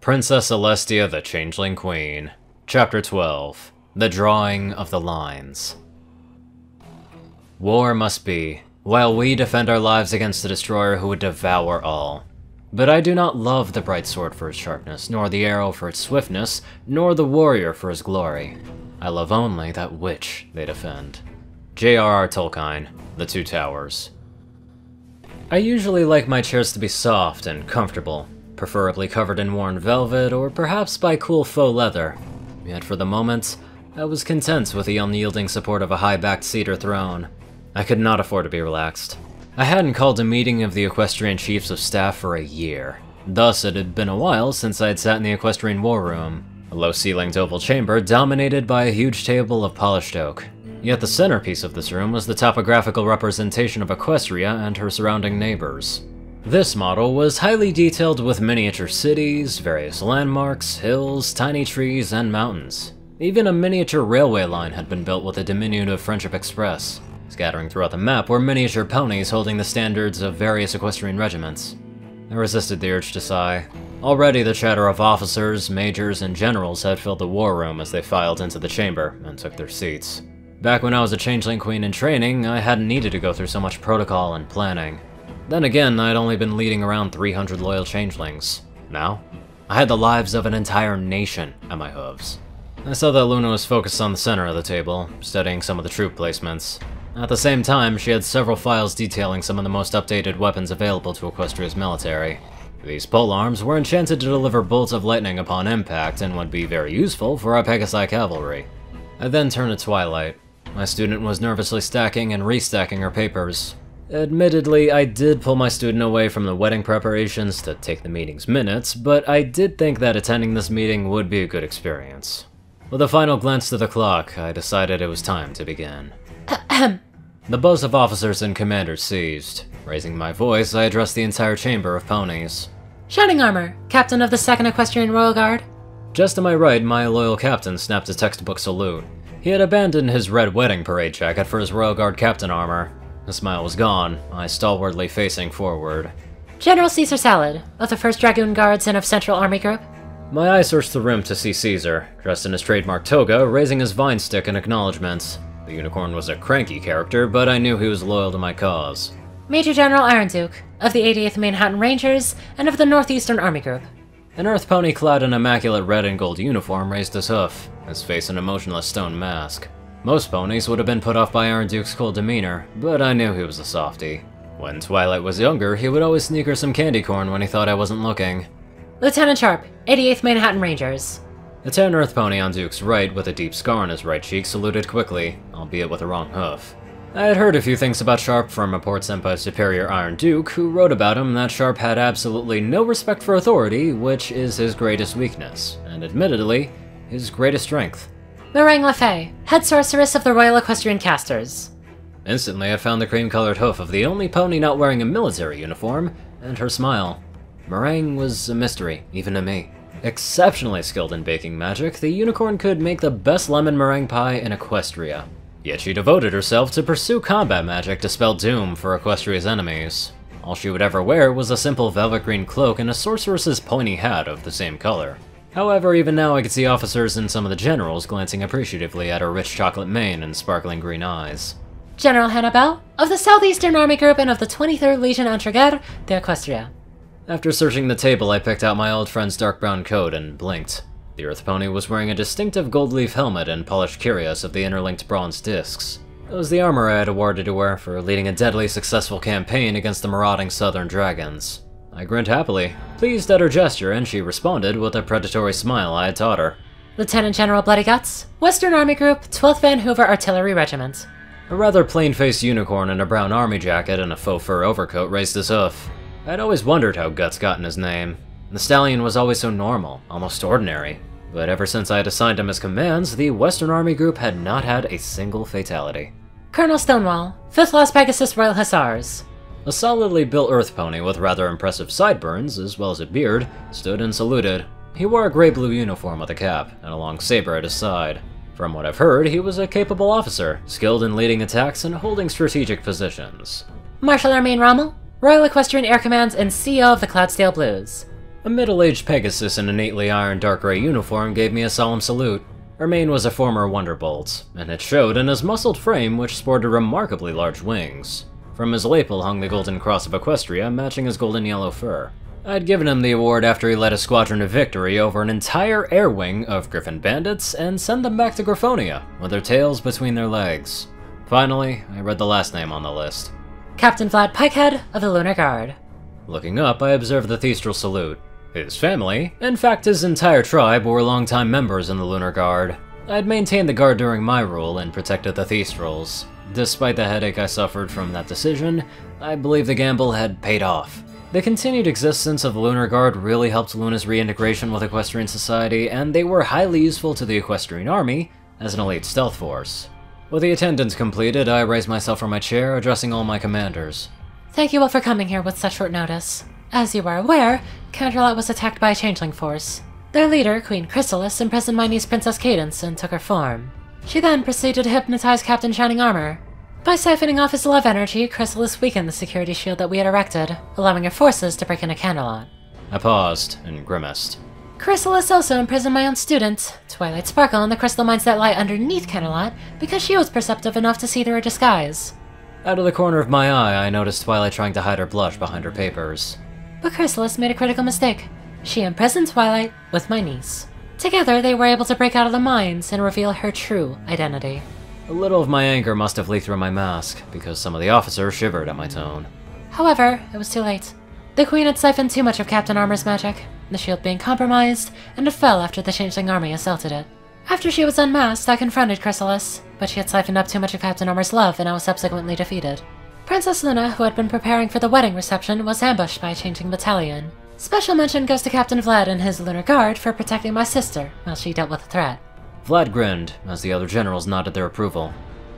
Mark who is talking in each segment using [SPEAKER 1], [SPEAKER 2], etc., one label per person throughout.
[SPEAKER 1] Princess Celestia the Changeling Queen. Chapter 12 The Drawing of the Lines. War must be, while we defend our lives against the destroyer who would devour all. But I do not love the bright sword for its sharpness, nor the arrow for its swiftness, nor the warrior for his glory. I love only that which they defend. J.R.R. Tolkien, The Two Towers. I usually like my chairs to be soft and comfortable, preferably covered in worn velvet or perhaps by cool faux leather. Yet for the moment, I was content with the unyielding support of a high-backed cedar throne. I could not afford to be relaxed. I hadn't called a meeting of the Equestrian Chiefs of Staff for a year. Thus, it had been a while since I had sat in the Equestrian War Room, a low-ceilinged oval chamber dominated by a huge table of polished oak. Yet the centerpiece of this room was the topographical representation of Equestria and her surrounding neighbors. This model was highly detailed with miniature cities, various landmarks, hills, tiny trees, and mountains. Even a miniature railway line had been built with a diminutive Friendship Express. Scattering throughout the map were miniature ponies holding the standards of various equestrian regiments. I resisted the urge to sigh. Already the chatter of officers, majors, and generals had filled the war room as they filed into the chamber and took their seats. Back when I was a Changeling Queen in training, I hadn't needed to go through so much protocol and planning. Then again, I'd only been leading around 300 loyal Changelings. Now, I had the lives of an entire nation at my hooves. I saw that Luna was focused on the center of the table, studying some of the troop placements. At the same time, she had several files detailing some of the most updated weapons available to Equestria's military. These polearms were enchanted to deliver bolts of lightning upon impact and would be very useful for our Pegasi cavalry. I then turned to Twilight, my student was nervously stacking and restacking her papers. Admittedly, I did pull my student away from the wedding preparations to take the meeting's minutes, but I did think that attending this meeting would be a good experience. With a final glance to the clock, I decided it was time to begin. the buzz of officers and commanders ceased. Raising my voice, I addressed the entire chamber of ponies.
[SPEAKER 2] Shining Armor, Captain of the 2nd Equestrian Royal Guard.
[SPEAKER 1] Just to my right, my loyal captain snapped a textbook salute. He had abandoned his red wedding parade jacket for his Royal Guard captain armor. The smile was gone, I stalwartly facing forward.
[SPEAKER 2] General Caesar Salad, of the 1st Dragoon Guards and of Central Army Group.
[SPEAKER 1] My eye searched the room to see Caesar, dressed in his trademark toga, raising his vine stick in acknowledgments. The unicorn was a cranky character, but I knew he was loyal to my cause.
[SPEAKER 2] Major General Iron Duke, of the 88th Manhattan Rangers and of the Northeastern Army Group.
[SPEAKER 1] An earth pony clad in immaculate red and gold uniform raised his hoof, his face an emotionless stone mask. Most ponies would have been put off by Iron Duke's cold demeanor, but I knew he was a softy. When Twilight was younger, he would always sneak her some candy corn when he thought I wasn't looking.
[SPEAKER 2] Lieutenant Sharp, 88th Manhattan Rangers.
[SPEAKER 1] The tan earth pony on Duke's right, with a deep scar on his right cheek, saluted quickly, albeit with a wrong hoof. I had heard a few things about Sharp from reports sent by Superior Iron Duke, who wrote about him that Sharp had absolutely no respect for authority, which is his greatest weakness, and admittedly, his greatest strength.
[SPEAKER 2] Meringue Lefay, head sorceress of the Royal Equestrian Casters.
[SPEAKER 1] Instantly, I found the cream-colored hoof of the only pony not wearing a military uniform, and her smile. Meringue was a mystery, even to me. Exceptionally skilled in baking magic, the unicorn could make the best lemon meringue pie in Equestria. Yet she devoted herself to pursue combat magic to spell doom for Equestria's enemies. All she would ever wear was a simple velvet green cloak and a sorceress's pointy hat of the same color. However, even now I could see officers and some of the generals glancing appreciatively at her rich chocolate mane and sparkling green eyes.
[SPEAKER 2] General Hannibal, of the Southeastern Army Group and of the 23rd Legion Entreguerre de Equestria.
[SPEAKER 1] After searching the table, I picked out my old friend's dark brown coat and blinked. The Earth Pony was wearing a distinctive gold leaf helmet and polished cuirass of the interlinked bronze discs. It was the armor I had awarded to her for leading a deadly successful campaign against the marauding southern dragons. I grinned happily, pleased at her gesture, and she responded with a predatory smile I had taught her.
[SPEAKER 2] Lieutenant General Bloody Guts, Western Army Group, 12th Vanhoover Artillery Regiment.
[SPEAKER 1] A rather plain-faced unicorn in a brown army jacket and a faux fur overcoat raised his hoof. I'd always wondered how Guts got in his name. The stallion was always so normal, almost ordinary, but ever since I had assigned him his commands, the Western Army Group had not had a single fatality.
[SPEAKER 2] Colonel Stonewall, 5th Las Pegasus Royal Hussars.
[SPEAKER 1] A solidly built earth pony with rather impressive sideburns, as well as a beard, stood and saluted. He wore a gray-blue uniform with a cap, and a long saber at his side. From what I've heard, he was a capable officer, skilled in leading attacks and holding strategic positions.
[SPEAKER 2] Marshal Armine Rommel, Royal Equestrian Air Commands and CEO of the Cloudsdale Blues.
[SPEAKER 1] A middle-aged Pegasus in a neatly ironed dark gray uniform gave me a solemn salute. Her was a former Wonderbolt, and it showed in his muscled frame which sported remarkably large wings. From his lapel hung the Golden Cross of Equestria, matching his golden yellow fur. I'd given him the award after he led a squadron of victory over an entire air wing of Griffin bandits and sent them back to Griffonia, with their tails between their legs. Finally, I read the last name on the list.
[SPEAKER 2] Captain Vlad Pikehead of the Lunar Guard.
[SPEAKER 1] Looking up, I observed the Thestral salute. His family, in fact his entire tribe, were longtime members in the Lunar Guard. I'd maintained the guard during my rule and protected the Thestrals. Despite the headache I suffered from that decision, I believe the gamble had paid off. The continued existence of the Lunar Guard really helped Luna's reintegration with Equestrian society, and they were highly useful to the Equestrian army as an elite stealth force. With the attendance completed, I raised myself from my chair, addressing all my commanders.
[SPEAKER 2] Thank you all for coming here with such short notice. As you are aware, Canterlot was attacked by a changeling force. Their leader, Queen Chrysalis, imprisoned my niece Princess Cadence and took her form. She then proceeded to hypnotize Captain Shining Armor. By siphoning off his love energy, Chrysalis weakened the security shield that we had erected, allowing her forces to break into Canterlot.
[SPEAKER 1] I paused and grimaced.
[SPEAKER 2] Chrysalis also imprisoned my own student, Twilight Sparkle, in the crystal mines that lie underneath Canterlot because she was perceptive enough to see through her disguise.
[SPEAKER 1] Out of the corner of my eye, I noticed Twilight trying to hide her blush behind her papers.
[SPEAKER 2] But Chrysalis made a critical mistake. She imprisoned Twilight with my niece. Together, they were able to break out of the mines and reveal her true identity.
[SPEAKER 1] A little of my anger must have leaked through my mask, because some of the officers shivered at my tone.
[SPEAKER 2] However, it was too late. The Queen had siphoned too much of Captain Armor's magic, the shield being compromised, and it fell after the Changeling army assaulted it. After she was unmasked, I confronted Chrysalis, but she had siphoned up too much of Captain Armor's love and I was subsequently defeated. Princess Luna, who had been preparing for the wedding reception, was ambushed by a changeling battalion. Special mention goes to Captain Vlad and his Lunar Guard for protecting my sister while she dealt with the threat.
[SPEAKER 1] Vlad grinned, as the other generals nodded their approval.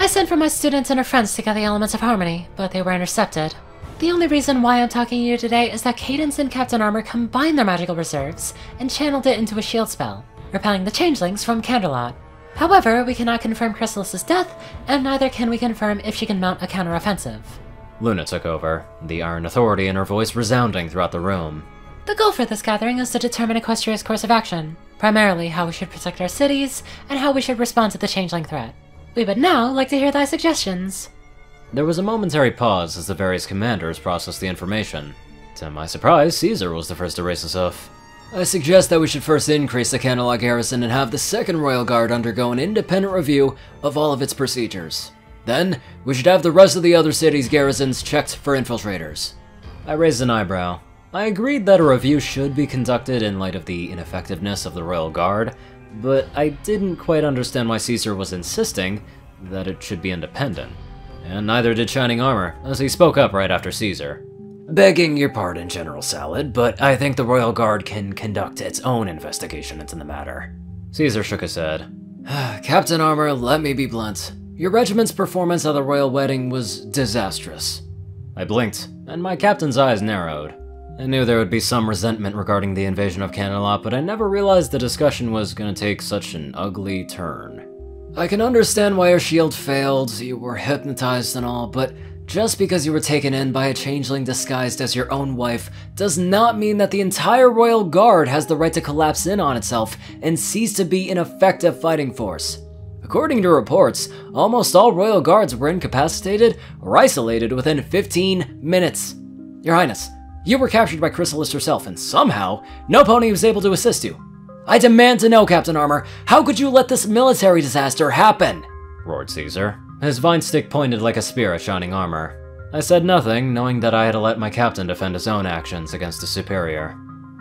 [SPEAKER 2] I sent for my students and her friends to get the elements of harmony, but they were intercepted. The only reason why I'm talking to you today is that Cadence and Captain Armor combined their magical reserves and channeled it into a shield spell, repelling the changelings from Canterlot. However, we cannot confirm Chrysalis's death, and neither can we confirm if she can mount a counteroffensive.
[SPEAKER 1] Luna took over, the iron authority in her voice resounding throughout the room.
[SPEAKER 2] The goal for this gathering is to determine Equestria's course of action, primarily how we should protect our cities, and how we should respond to the changeling threat. We would now like to hear thy suggestions.
[SPEAKER 1] There was a momentary pause as the various commanders processed the information. To my surprise, Caesar was the first to raise his hoof. I suggest that we should first increase the Canterlot garrison and have the Second Royal Guard undergo an independent review of all of its procedures. Then, we should have the rest of the other cities' garrisons checked for infiltrators. I raised an eyebrow. I agreed that a review should be conducted in light of the ineffectiveness of the Royal Guard, but I didn't quite understand why Caesar was insisting that it should be independent. And neither did Shining Armor, as he spoke up right after Caesar. Begging your pardon, General Salad, but I think the Royal Guard can conduct its own investigation into the matter. Caesar shook his head. Captain Armor, let me be blunt. Your regiment's performance at the royal wedding was disastrous. I blinked, and my captain's eyes narrowed. I knew there would be some resentment regarding the invasion of Canterlot, but I never realized the discussion was going to take such an ugly turn. I can understand why your shield failed, you were hypnotized and all, but just because you were taken in by a changeling disguised as your own wife does not mean that the entire Royal Guard has the right to collapse in on itself and cease to be an effective fighting force. According to reports, almost all Royal Guards were incapacitated or isolated within 15 minutes. Your Highness, you were captured by Chrysalis herself, and somehow, no pony was able to assist you. I demand to know, Captain Armor, how could you let this military disaster happen? roared Caesar. His vine stick pointed like a spear at Shining Armor. I said nothing, knowing that I had to let my captain defend his own actions against a superior.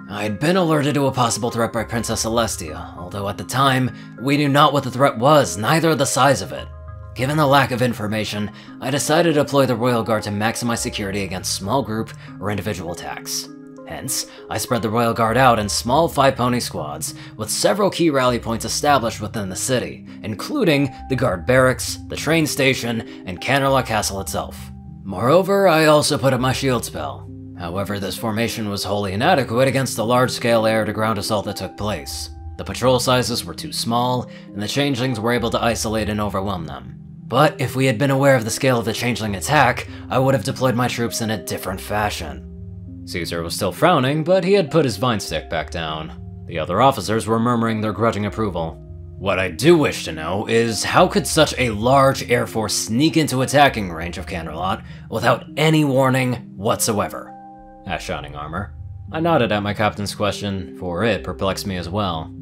[SPEAKER 1] I'd been alerted to a possible threat by Princess Celestia, although at the time, we knew not what the threat was, neither the size of it. Given the lack of information, I decided to deploy the Royal Guard to maximize security against small group or individual attacks. Hence, I spread the Royal Guard out in small five-pony squads, with several key rally points established within the city, including the Guard Barracks, the train station, and Canterlot Castle itself. Moreover, I also put up my shield spell. However, this formation was wholly inadequate against the large-scale air-to-ground assault that took place. The patrol sizes were too small, and the changelings were able to isolate and overwhelm them. But if we had been aware of the scale of the changeling attack, I would have deployed my troops in a different fashion. Caesar was still frowning, but he had put his vine stick back down. The other officers were murmuring their grudging approval. What I do wish to know is how could such a large air force sneak into attacking range of Canterlot without any warning whatsoever? asked Shining Armor. I nodded at my captain's question, for it perplexed me as well.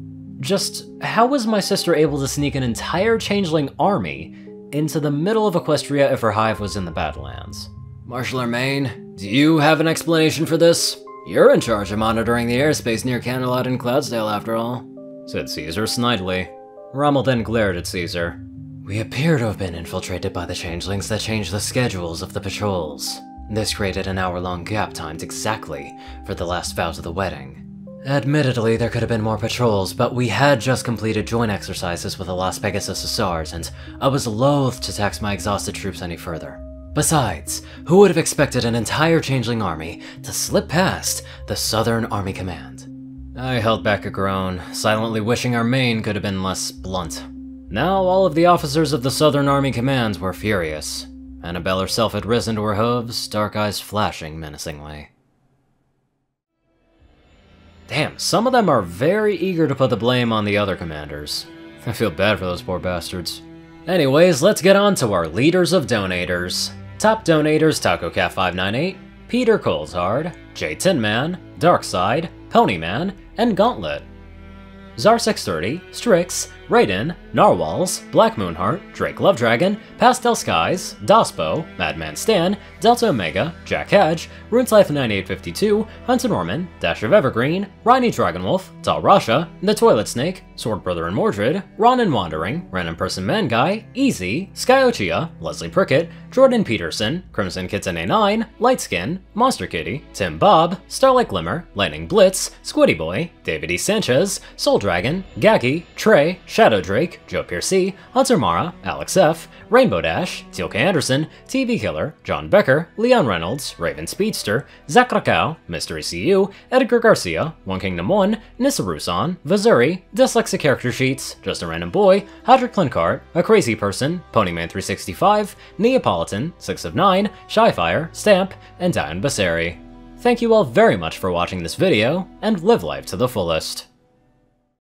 [SPEAKER 1] Just how was my sister able to sneak an entire changeling army into the middle of Equestria if her hive was in the Badlands? Marshal Ermaine, do you have an explanation for this? You're in charge of monitoring the airspace near Canterlot and Cloudsdale, after all, said Caesar snidely. Rommel then glared at Caesar. We appear to have been infiltrated by the changelings that changed the schedules of the patrols. This created an hour-long gap timed exactly for the last vows of the wedding. Admittedly, there could have been more patrols, but we had just completed joint exercises with the Las Pegasus Hussars, and I was loath to tax my exhausted troops any further. Besides, who would have expected an entire changeling army to slip past the Southern Army Command? I held back a groan, silently wishing our main could have been less blunt. Now all of the officers of the Southern Army Command were furious. Hannibal herself had risen to her hooves, dark eyes flashing menacingly. Damn, some of them are very eager to put the blame on the other commanders. I feel bad for those poor bastards. Anyways, let's get on to our leaders of donators. Top donators TacoCat598, Peter Coleshard, J Tinman, Darkside, Ponyman, and Gauntlet. Zar630, Strix, Raiden, Narwhals, Black Moonheart, Drake Lovedragon, Pastel Skies, Dospo, Madman Stan, Delta Omega, Jack Hedge, RuneSlife9852, Hunter Norman, Dash of Evergreen, Riney Dragonwolf, Tal Rasha, The Toilet Snake, Sword Brother and Mordred, Ron and Wandering, Random Person Man Guy, Easy, Skyochia, Leslie Prickett, Jordan Peterson, Crimson Kitten A9, Lightskin, Monster Kitty, Tim Bob, Starlight Glimmer, Lightning Blitz, Squiddy Boy, David E. Sanchez, Soul Dragon, Gaggy, Trey, Shadow Drake, Joe Piercy, Hunter Mara, Alex F., Rainbow Dash, Teal'c Anderson, TV Killer, John Becker, Leon Reynolds, Raven Speedster, Zach Rakau, Mystery CU, Edgar Garcia, One Kingdom 1, Nissa Rusan, Vazuri, Dyslexic Character Sheets, Just a Random Boy, Hodrick Clincart, A Crazy Person, Ponyman365, Neapolitan, 6 of 9, Shyfire, Stamp, and Diane Basseri. Thank you all very much for watching this video, and live life to the fullest.